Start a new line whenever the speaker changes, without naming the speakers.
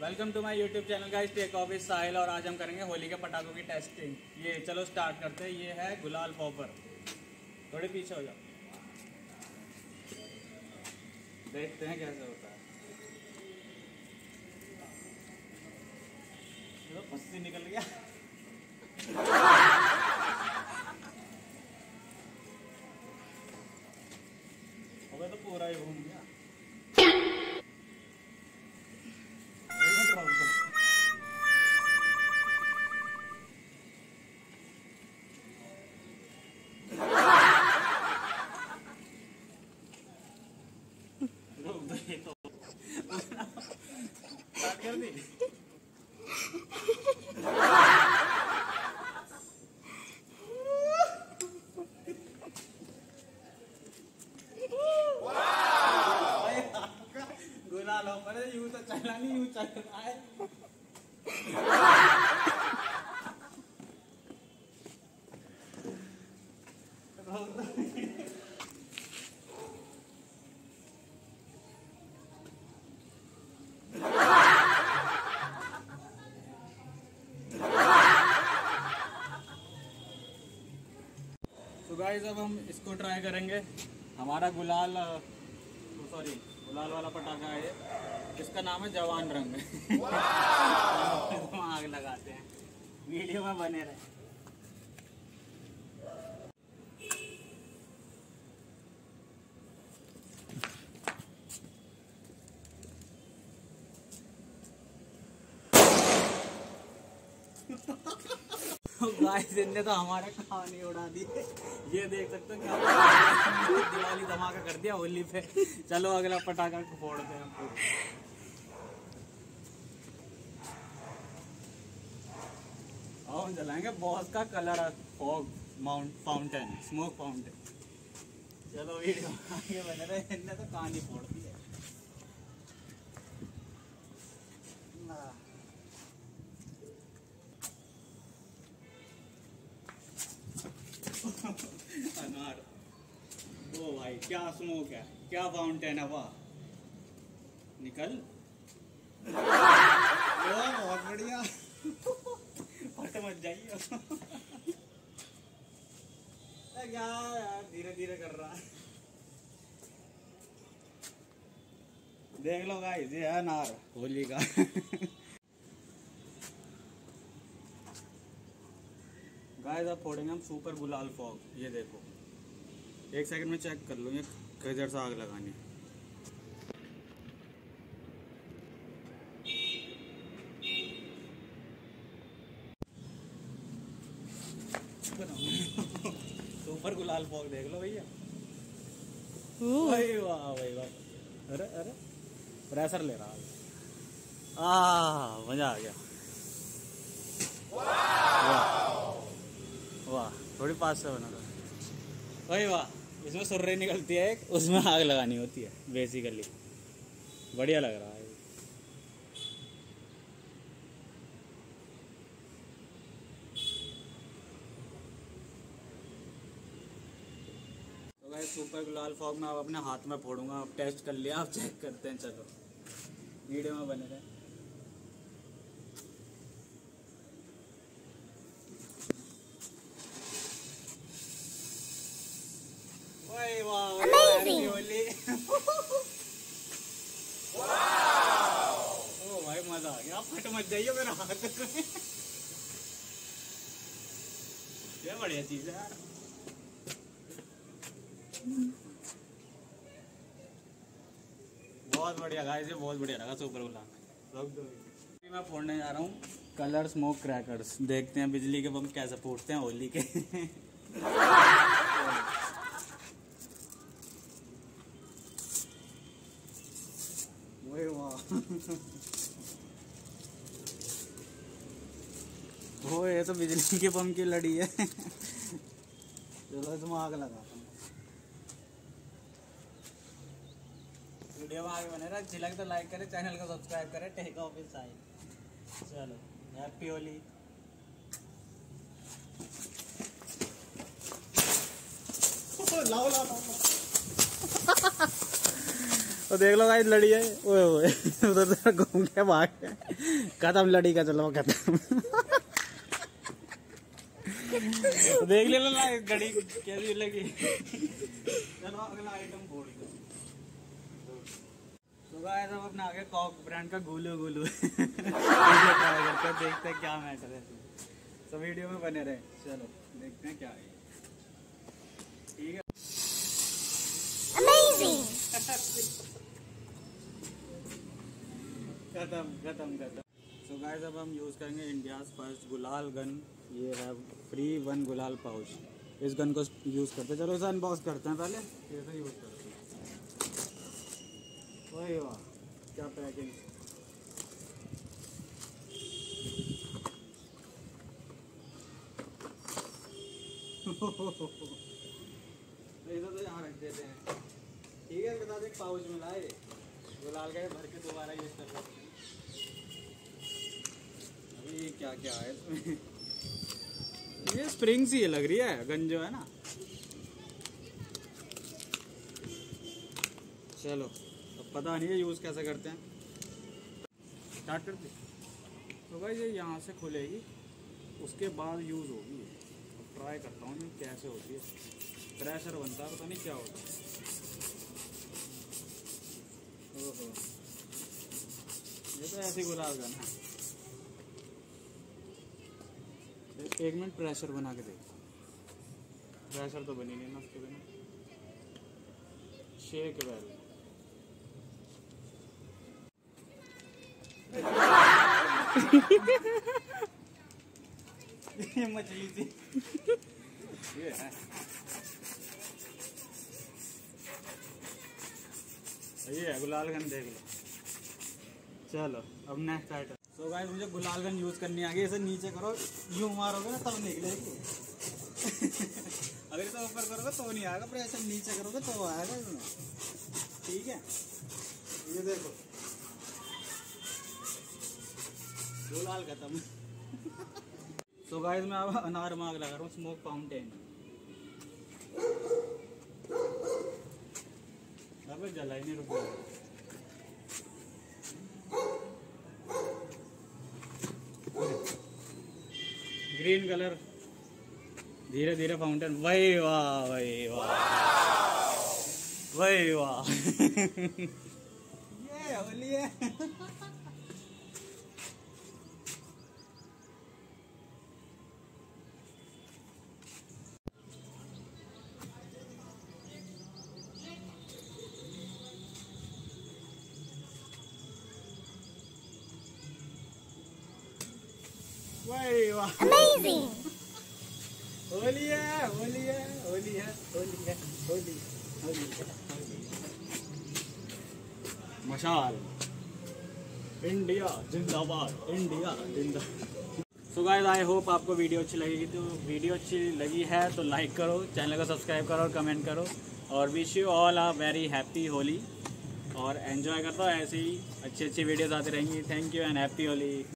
Welcome to my YouTube channel का tech office Sahil और आज हम करेंगे होली के पटाखों की टेस्टिंग ये चलो स्टार्ट करते हैं। ये है गुलाल पॉपर थोड़े पीछे हो जाओ। देखते हैं कैसे होता है। ये तो निकल गया। गाइस अब हम इसको ट्राई करेंगे। हमारा गुलाल सॉरी गुलाल वाला पटाखा है इसका नाम है जवान रंग। आग लगाते हैं। वीडियो में बने रहे। इनने तो हमारे कहानी उड़ा दी ये देख सकते हो क्या दिवाली धमाका कर दिया होली पे। चलो अगला पटाखा फोड़ते हैं हम। हम जलाएँगे बॉस का colour fog mount fountain smoke fountain चलो वीडियो आगे बने रहे इनने तो कहानी फोड़ दी है ना। अनार ओ भाई, क्या स्मोक है? क्या फाउंटेन है वाह? निकल। बहुत बढ़िया। फट मत जाइए क्या धीरे धीरे कर रहा है। देख लो गाइस ये है अनार होली का। गाइस अब फोड़ेंगे हम सुपर गुलाल फॉग ये देखो। एक सेकंड में चेक कर लो ये किधर से आग लगानी। है सुपर गुलाल फॉग देख लो भैया। भाई वाह भाई वाह अरे अरे। प्रेशर ले रहा है। आ मज़ा आ गया। वाह। वाह। थोड़ी पास से बना दो। भाई वाह। इसमें सुर्रे निकलती है एक, उसमें आग लगानी होती है बेसिकली बढ़िया लग रहा है। तो सुपर गुलाल फॉग मैं अब अपने हाथ में फोड़ूँगा, अब टेस्ट कर लिया आप चेक करते हैं, चलो। वीडियो में बने रहे वाह वाह
Amazing.
होली ओ भाई मज़ा आ गया फट मत जाइए मेरा हाथ ये बढ़िया चीज़ है यार। बहुत बढ़िया गाइस ये बहुत बढ़िया लगा सुपर अभी मैं फोड़ने जा रहा हूँ कलर स्मोक क्रैकर्स देखते हैं बिजली के बम कैसे फूटते हैं होली के। वाह। वो ये तो बिजली के पंप की लड़ी है। चलो इसमें आग लगा वीडियो में आगे बने रहा। झिलक तो लाइक करें चैनल को सब्सक्राइब करें टेक ऑफ़िस आई चलो हैप्पी होली। लाओ लाओ लाओ। तो देख लो गाइस लड़ी है। ओए ओए उधर उधर घूम के भाग गया। खत्म लड़ी का चलो खत्म। देख ले ना घड़ी कैसी लगी। चलो अगला आइटम बोल तो गाइस अब अपना आगे कॉक ब्रांड का गुलू गुलू। देखते हैं क्या मैटर है। तो वीडियो में बने रहे। चलो देखते हैं क्या है। ठीक है। खत्म खत्म खत्म। सो गाइस अब हम यूज़ करेंगे इंडियाज फ़र्स्ट गुलाल गन ये है फ्री वन गुलाल पाउच इस गन को यूज़ करते हैं। चलो इसे अनबॉक्स करते हैं पहले। इसे यूज़ करते हैं? वही वाह क्या पैकिंग इसे तो यहाँ रख देते हैं। ठीक है बता दे पाउच मिला है गुलाल का भर के दोबारा यूज़ कर सकते हैं। अभी क्या क्या है इसमें? ये स्प्रिंग सी लग रही है गन जो है ना। चलो, अब पता नहीं है यूज़ कैसे करते हैं। स्टार्ट कर तो भाई ये यहाँ से खुलेगी, उसके बाद यूज़ होगी। अब ट्राई करता हूँ कैसे होती है। प्रेशर बनता है, पता नहीं क्या होता है। ओहो। ये तो ऐसे गुलाब का ना। एक मिनट प्रेशर बना के देख। प्रेशर तो बनी नहीं ना उसके बिना। शेक वेल ये मछली थी। ये है। ये है गुलाल गन देख लो चलो अब नेक्स्ट आइटम तो गाइस मुझे गुलाल गन यूज़ करनी आ गई इसे नीचे करो, यूँ मारोगे ना, तब निकलेगी। अगर इसे ऊपर करोगे तो नहीं आएगा, पर ऐसे नीचे करोगे तो आएगा इसमें ठीक है? ये देखो। गुलाल खत्म। तो गाइस मैं अब अनार माग लगा रहा हूँ स्मोक फाउंटेन अबे जला ही नहीं रुक ग्रीन कलर। धीरे धीरे फाउंटेन वही वाह वही वाह। वही वाह। ये होली है।
Amazing!
मशाल इंडिया जिंदाबाद India so guys I hope आपको वीडियो अच्छी लगेगी। तो वीडियो अच्छी लगी है तो लाइक करो चैनल को सब्सक्राइब करो और कमेंट करो। और wish you all a very happy Holi और एंजॉय करता हूँ, ऐसे ही अच्छी अच्छी वीडियोस आती रहेंगी। Thank you and happy Holi